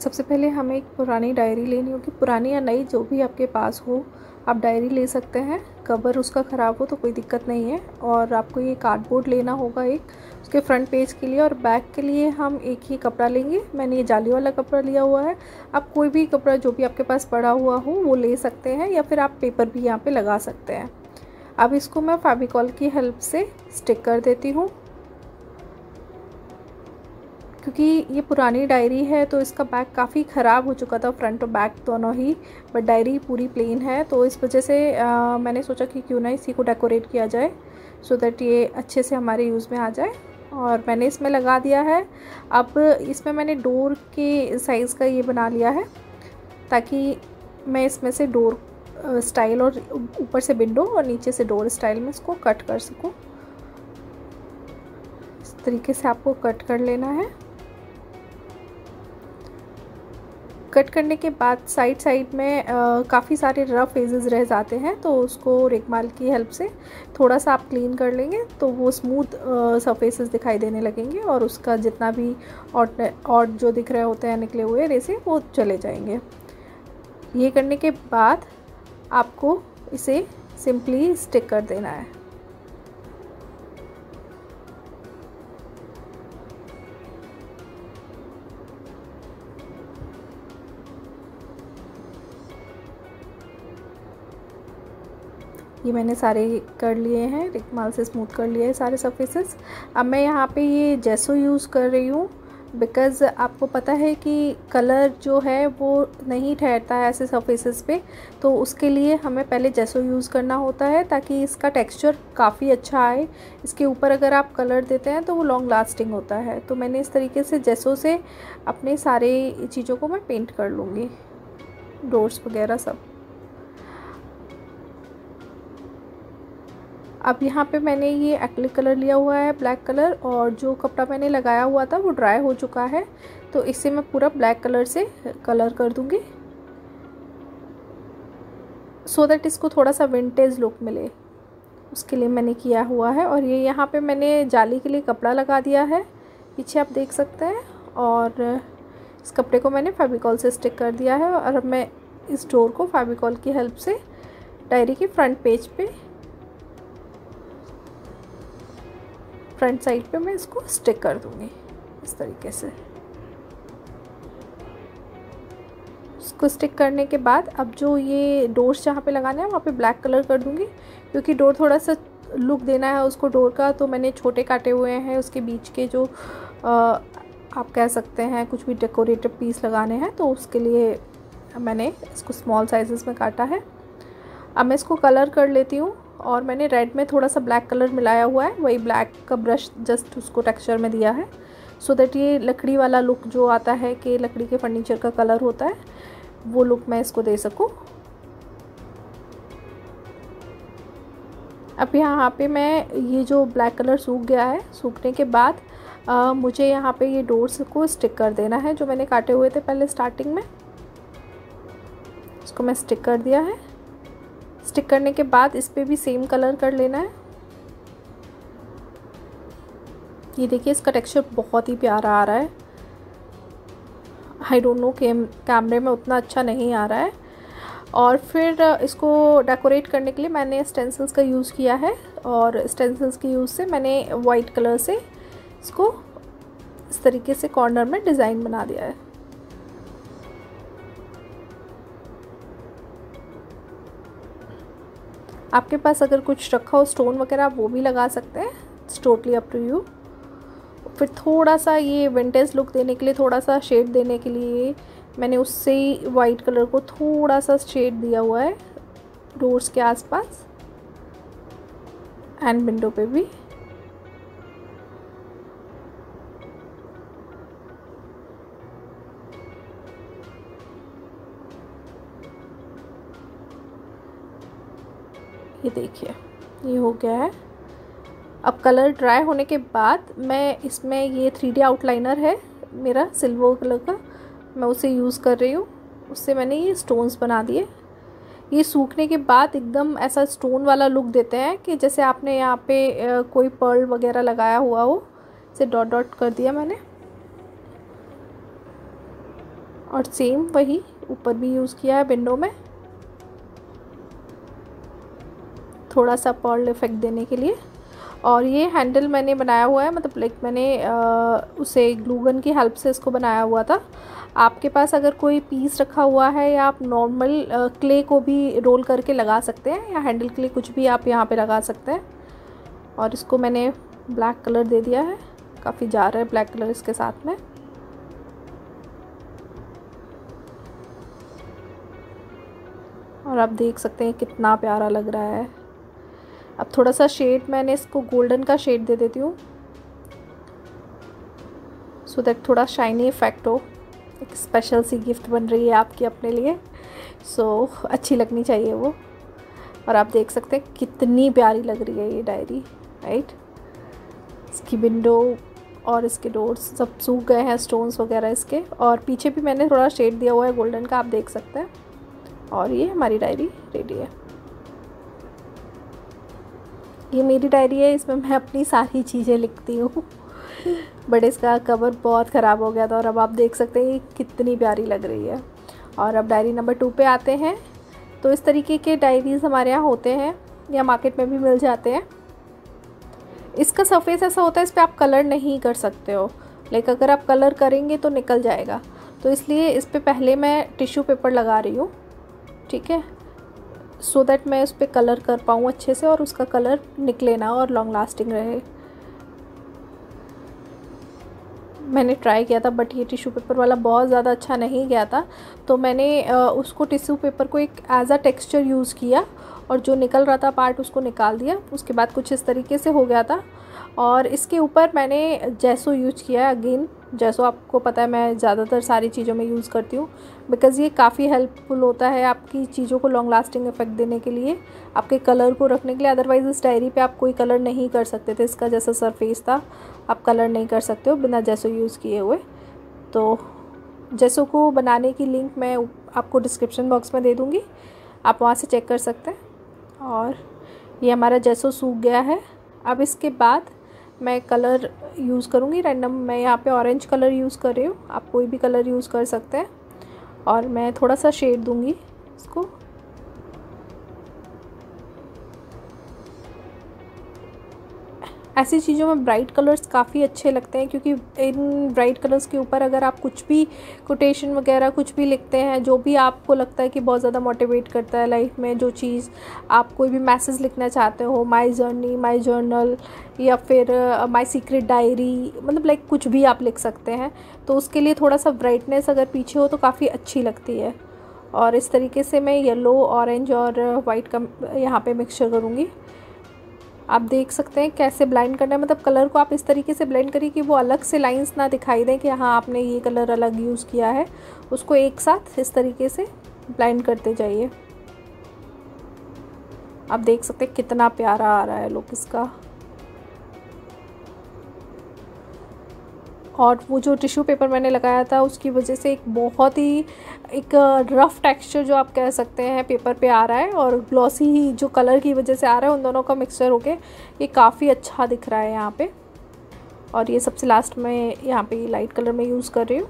सबसे पहले हमें एक पुरानी डायरी लेनी होगी। पुरानी या नई, जो भी आपके पास हो, आप डायरी ले सकते हैं। कवर उसका ख़राब हो तो कोई दिक्कत नहीं है। और आपको ये कार्डबोर्ड लेना होगा एक, उसके फ्रंट पेज के लिए और बैक के लिए हम एक ही कपड़ा लेंगे। मैंने ये जाली वाला कपड़ा लिया हुआ है। आप कोई भी कपड़ा, जो भी आपके पास पड़ा हुआ हो, वो ले सकते हैं या फिर आप पेपर भी यहाँ पर लगा सकते हैं। अब इसको मैं फेविकॉल की हेल्प से स्टिक कर देती हूँ। क्योंकि ये पुरानी डायरी है तो इसका बैक काफ़ी ख़राब हो चुका था फ्रंट और बैक दोनों ही बट डायरी पूरी प्लेन है तो इस वजह से आ, मैंने सोचा कि क्यों ना इसी को डेकोरेट किया जाए सो so दैट ये अच्छे से हमारे यूज़ में आ जाए और मैंने इसमें लगा दिया है। अब इसमें मैंने डोर के साइज़ का ये बना लिया है ताकि मैं इसमें से डोर स्टाइल और ऊपर से विंडो और नीचे से डोर स्टाइल में इसको कट कर सकूँ। इस तरीके से आपको कट कर लेना है। कट करने के बाद साइड साइड में काफ़ी सारे रफ़ एजेस रह जाते हैं तो उसको रेकमाल की हेल्प से थोड़ा सा आप क्लीन कर लेंगे तो वो स्मूथ सरफेसेस दिखाई देने लगेंगे और उसका जितना भी ऑट ऑट जो दिख रहे होते हैं, निकले हुए रेसे वो चले जाएँगे। ये करने के बाद आपको इसे सिंपली स्टिक कर देना है। ये मैंने सारे कर लिए हैं, रिकमाल से स्मूथ कर लिए हैं सारे सरफेसेस अब मैं यहाँ पे ये जैसो यूज़ कर रही हूँ बिकॉज़ आपको पता है कि कलर जो है वो नहीं ठहरता है ऐसे सरफेसेस पे तो उसके लिए हमें पहले जैसो यूज़ करना होता है ताकि इसका टेक्सचर काफ़ी अच्छा आए। इसके ऊपर अगर आप कलर देते हैं तो वो लॉन्ग लास्टिंग होता है। तो मैंने इस तरीके से जैसो से अपने सारे चीज़ों को मैं पेंट कर लूँगी। डोर्स वगैरह सब। अब यहाँ पे मैंने ये एक्लिक कलर लिया हुआ है ब्लैक कलर और जो कपड़ा मैंने लगाया हुआ था वो ड्राई हो चुका है। तो इससे मैं पूरा ब्लैक कलर से कलर कर दूँगी। सो दैट इसको थोड़ा सा विंटेज लुक मिले। उसके लिए मैंने किया हुआ है और ये यहाँ पे मैंने जाली के लिए कपड़ा लगा दिया है। पीछे आप देख सकते हैं और इस कपड़े को मैंने फेविकॉल से स्टिक कर दिया है और अब मैं इस डोर को फेविकॉल की हेल्प से डायरी के फ्रंट पेज पे फ्रंट साइड पे मैं इसको स्टिक कर दूँगी इस तरीके से। इसको स्टिक करने के बाद अब जो ये डोर्स जहाँ पे लगाना है वहाँ पे ब्लैक कलर कर दूँगी क्योंकि डोर थोड़ा सा लुक देना है उसको डोर का तो मैंने छोटे काटे हुए हैं उसके बीच के जो आ, आप कह सकते हैं कुछ भी डेकोरेटिव पीस लगाने हैं तो उसके लिए मैंने इसको स्मॉल साइजेस में काटा है। अब मैं इसको कलर कर लेती हूँ। और मैंने रेड में थोड़ा सा ब्लैक कलर मिलाया हुआ है। वही ब्लैक का ब्रश जस्ट उसको टेक्सचर में दिया है। सो so दैट ये लकड़ी वाला लुक जो आता है कि लकड़ी के फर्नीचर का कलर होता है वो लुक मैं इसको दे सकूँ। अब यहाँ पे मैं ये जो ब्लैक कलर सूख गया है सूखने के बाद आ, मुझे यहाँ पे ये डोर्स को स्टिक कर देना है जो मैंने काटे हुए थे पहले स्टार्टिंग में। इसको मैं स्टिक कर दिया है। स्टिक करने के बाद इस पर भी सेम कलर कर लेना है। ये देखिए, इसका टेक्सचर बहुत ही प्यारा आ रहा है। आई डोंट नो कैमरे में उतना अच्छा नहीं आ रहा है। और फिर इसको डेकोरेट करने के लिए मैंने स्टेंसिल्स का यूज़ किया है और स्टेंसिल्स के यूज़ से मैंने वाइट कलर से इसको इस तरीके से कॉर्नर में डिज़ाइन बना दिया है। आपके पास अगर कुछ रखा हो स्टोन वगैरह, आप वो भी लगा सकते हैं. It's totally up to you फिर थोड़ा सा ये विंटेज लुक देने के लिए, थोड़ा सा शेड देने के लिए, मैंने उससे ही वाइट कलर को थोड़ा सा शेड दिया हुआ है डोर्स के आसपास एंड विंडो पे भी. ये देखिए, ये हो गया है। अब कलर ड्राई होने के बाद मैं इसमें ये थ्री डी आउटलाइनर है, मेरा सिल्वर कलर का, मैं उसे यूज़ कर रही हूँ। उससे मैंने ये स्टोन्स बना दिए। ये सूखने के बाद एकदम ऐसा स्टोन वाला लुक देते हैं कि जैसे आपने यहाँ पे कोई पर्ल वगैरह लगाया हुआ हो, इसे डॉट डॉट कर दिया मैंने। और सेम वही, ऊपर भी यूज़ किया है विंडो में। थोड़ा सा पर्ल इफ़ेक्ट देने के लिए। और ये हैंडल मैंने बनाया हुआ है मतलब लाइक मैंने आ, उसे ग्लूगन की हेल्प से इसको बनाया हुआ था। आपके पास अगर कोई पीस रखा हुआ है या आप नॉर्मल क्ले को भी रोल करके लगा सकते हैं या हैंडल के लिए कुछ भी आप यहाँ पे लगा सकते हैं। और इसको मैंने ब्लैक कलर दे दिया है। काफ़ी जा रहा है ब्लैक कलर इसके साथ में। और आप देख सकते हैं कितना प्यारा लग रहा है। अब थोड़ा सा शेड मैंने इसको गोल्डन का शेड दे देती हूँ। सो दैट थोड़ा शाइनी इफ़ेक्ट हो। एक स्पेशल सी गिफ्ट बन रही है आपकी अपने लिए। सो so, अच्छी लगनी चाहिए वो। और आप देख सकते हैं कितनी प्यारी लग रही है ये डायरी राइट इसकी विंडो और इसके डोर्स सब सूख गए हैं स्टोन्स वगैरह इसके। और पीछे भी मैंने थोड़ा शेड दिया हुआ है गोल्डन का आप देख सकते हैं। और ये हमारी डायरी रेडी है। ये मेरी डायरी है, इसमें मैं अपनी सारी चीज़ें लिखती हूँ। बट इसका कवर बहुत ख़राब हो गया था और अब आप देख सकते हैं ये कितनी प्यारी लग रही है। और अब डायरी नंबर टू पे आते हैं। तो इस तरीके के डायरीज़ हमारे यहाँ होते हैं या मार्केट में भी मिल जाते हैं। इसका सरफेस ऐसा होता है, इस पर आप कलर नहीं कर सकते हो। लेकिन अगर आप कलर करेंगे तो निकल जाएगा। तो इसलिए इस पर पहले मैं टिश्यू पेपर लगा रही हूँ। ठीक है? सो दैट मैं उस पर कलर कर पाऊँ अच्छे से और उसका कलर निकले ना और लॉन्ग लास्टिंग रहे। मैंने ट्राई किया था बट ये टिश्यू पेपर वाला बहुत ज़्यादा अच्छा नहीं गया था। तो मैंने उसको टिश्यू पेपर को एक एज अ टेक्सचर यूज़ किया और जो निकल रहा था पार्ट उसको निकाल दिया। उसके बाद कुछ इस तरीके से हो गया था। और इसके ऊपर मैंने जैसो यूज़ किया अगेन जैसो आपको पता है, मैं ज़्यादातर सारी चीज़ों में यूज़ करती हूँ। बिकॉज़ ये काफ़ी हेल्पफुल होता है आपकी चीज़ों को लॉन्ग लास्टिंग इफ़ेक्ट देने के लिए, आपके कलर को रखने के लिए। अदरवाइज़ इस डायरी पे आप कोई कलर नहीं कर सकते थे, इसका जैसा सरफेस था, आप कलर नहीं कर सकते हो बिना जैसो यूज़ किए हुए। तो जैसो को बनाने की लिंक मैं आपको डिस्क्रिप्शन बॉक्स में दे दूँगी, आप वहाँ से चेक कर सकते हैं। और ये हमारा जैसो सूख गया है। अब इसके बाद मैं कलर यूज़ करूँगी रैंडम मैं यहाँ पे ऑरेंज कलर यूज़ कर रही हूँ, आप कोई भी कलर यूज़ कर सकते हैं। और मैं थोड़ा सा शेड दूँगी इसको। ऐसी चीज़ों में ब्राइट कलर्स काफ़ी अच्छे लगते हैं, क्योंकि इन ब्राइट कलर्स के ऊपर अगर आप कुछ भी कोटेशन वगैरह कुछ भी लिखते हैं, जो भी आपको लगता है कि बहुत ज़्यादा मोटिवेट करता है लाइफ में, जो चीज़ आप कोई भी मैसेज लिखना चाहते हो माई जर्नी माई जर्नल या फिर माई सीक्रेट डायरी मतलब लाइक कुछ भी आप लिख सकते हैं तो उसके लिए थोड़ा सा ब्राइटनेस अगर पीछे हो तो काफ़ी अच्छी लगती है। और इस तरीके से मैं येलो ऑरेंज और वाइट का, यहाँ पे मिक्सचर करूँगी। आप देख सकते हैं कैसे ब्लाइंड करना है। मतलब कलर को आप इस तरीके से ब्लेंड करिए कि वो अलग से लाइंस ना दिखाई दें कि हाँ आपने ये कलर अलग यूज़ किया है। उसको एक साथ इस तरीके से ब्लाइंड करते जाइए। आप देख सकते हैं कितना प्यारा आ रहा है लुक इसका। और वो जो टिश्यू पेपर मैंने लगाया था, उसकी वजह से एक बहुत ही, एक रफ़ टेक्सचर जो आप कह सकते हैं पेपर पे आ रहा है और ग्लॉसी ही जो कलर की वजह से आ रहा है, उन दोनों का मिक्सचर होके ये काफ़ी अच्छा दिख रहा है यहाँ पे। और ये सबसे लास्ट में यहाँ पे लाइट कलर में यूज़ कर रही हूँ।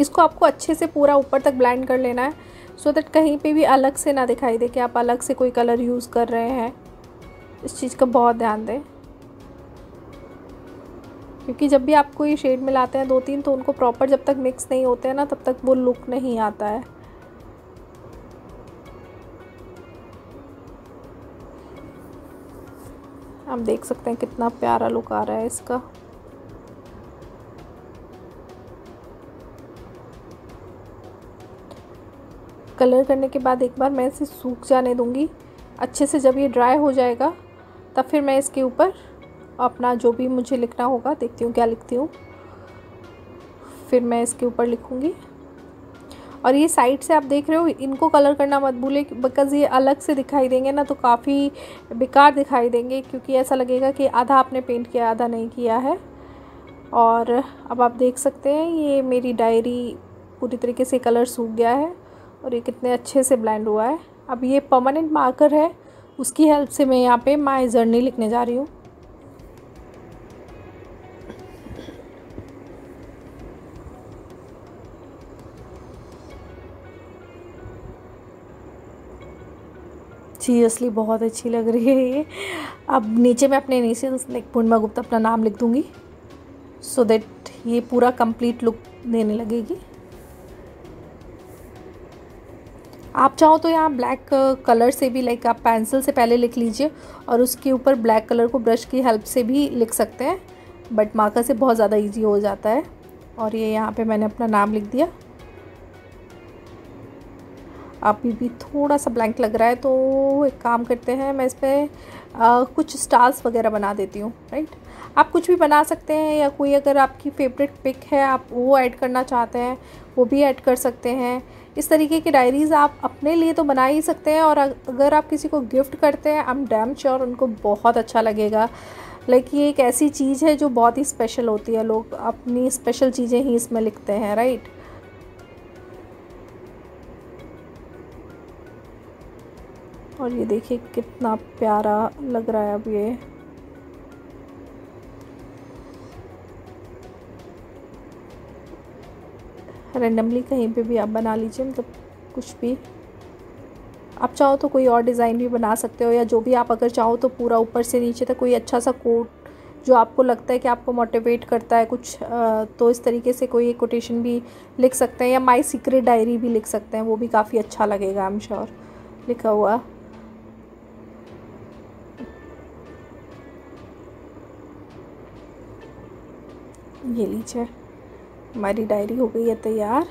इसको आपको अच्छे से पूरा ऊपर तक ब्लाइंड कर लेना है सो so दैट कहीं पे भी अलग से ना दिखाई दे कि आप अलग से कोई कलर यूज़ कर रहे हैं। इस चीज़ का बहुत ध्यान दें। क्योंकि जब भी आप कोई शेड मिलाते हैं दो तीन तो उनको प्रॉपर जब तक मिक्स नहीं होते हैं ना, तब तक वो लुक नहीं आता है। आप देख सकते हैं कितना प्यारा लुक आ रहा है इसका। कलर करने के बाद एक बार मैं इसे सूख जाने दूँगी। अच्छे से जब ये ड्राई हो जाएगा, तब फिर मैं इसके ऊपर अपना जो भी मुझे लिखना होगा, देखती हूँ क्या लिखती हूँ। फिर मैं इसके ऊपर लिखूँगी। और ये साइड से आप देख रहे हो, इनको कलर करना मत भूलें बिकॉज़ ये अलग से दिखाई देंगे ना तो काफ़ी बेकार दिखाई देंगे, क्योंकि ऐसा लगेगा कि आधा आपने पेंट किया, आधा नहीं किया है। और अब आप देख सकते हैं, ये मेरी डायरी पूरी तरीके से कलर सूख गया है, और ये कितने अच्छे से ब्लेंड हुआ है। अब ये परमानेंट मार्कर है, उसकी हेल्प से मैं यहाँ पे माई जर्नी लिखने जा रही हूँ। सीरियसली बहुत अच्छी लग रही है ये। अब नीचे मैं अपने नीचे लाइक पूर्णिमा गुप्ता अपना नाम लिख दूँगी। सो so देट ये पूरा कंप्लीट लुक देने लगेगी। आप चाहो तो यहाँ ब्लैक कलर से भी लाइक आप पेंसिल से पहले लिख लीजिए और उसके ऊपर ब्लैक कलर को ब्रश की हेल्प से भी लिख सकते हैं। बट मार्कर से बहुत ज़्यादा इजी हो जाता है। और ये यहाँ पे मैंने अपना नाम लिख दिया। अभी भी थोड़ा सा ब्लैंक लग रहा है तो एक काम करते हैं, मैं इस पर कुछ स्टार्स वगैरह बना देती हूँ राइट आप कुछ भी बना सकते हैं या कोई अगर आपकी फेवरेट पिक है, आप वो ऐड करना चाहते हैं, वो भी ऐड कर सकते हैं। इस तरीके की डायरीज़ आप अपने लिए तो बना ही सकते हैं और अगर आप किसी को गिफ्ट करते हैं आई एम डैम श्योर उनको बहुत अच्छा लगेगा। लाइक ये एक ऐसी चीज़ है जो बहुत ही स्पेशल होती है, लोग अपनी स्पेशल चीज़ें ही इसमें लिखते हैं राइट और ये देखिए कितना प्यारा लग रहा है अब ये। रेंडमली कहीं पे भी आप बना लीजिए मतलब कुछ भी। आप चाहो तो कोई और डिज़ाइन भी बना सकते हो, या जो भी आप अगर चाहो तो पूरा ऊपर से नीचे तक कोई अच्छा सा कोट जो आपको लगता है कि आपको मोटिवेट करता है, कुछ तो इस तरीके से कोई कोटेशन भी लिख सकते हैं, या माई सीक्रेट डायरी भी लिख सकते हैं, वो भी काफ़ी अच्छा लगेगा आई एम श्योर लिखा हुआ। ये लीजिए। हमारी डायरी हो गई है तैयार।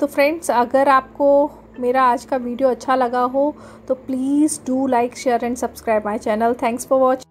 तो फ्रेंड्स, अगर आपको मेरा आज का वीडियो अच्छा लगा हो तो please do like, share and subscribe my channel. Thanks for watch.